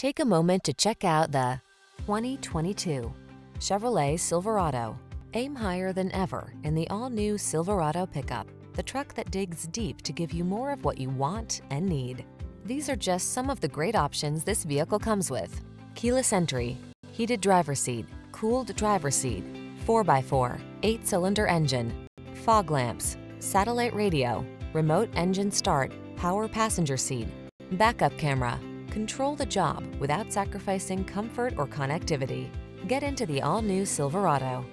Take a moment to check out the 2022 Chevrolet Silverado. Aim higher than ever in the all-new Silverado pickup, the truck that digs deep to give you more of what you want and need. These are just some of the great options this vehicle comes with. Keyless entry, heated driver seat, cooled driver seat, 4x4, 8-cylinder engine, fog lamps, satellite radio, remote engine start, power passenger seat, backup camera. Control the job without sacrificing comfort or connectivity. Get into the all-new Silverado.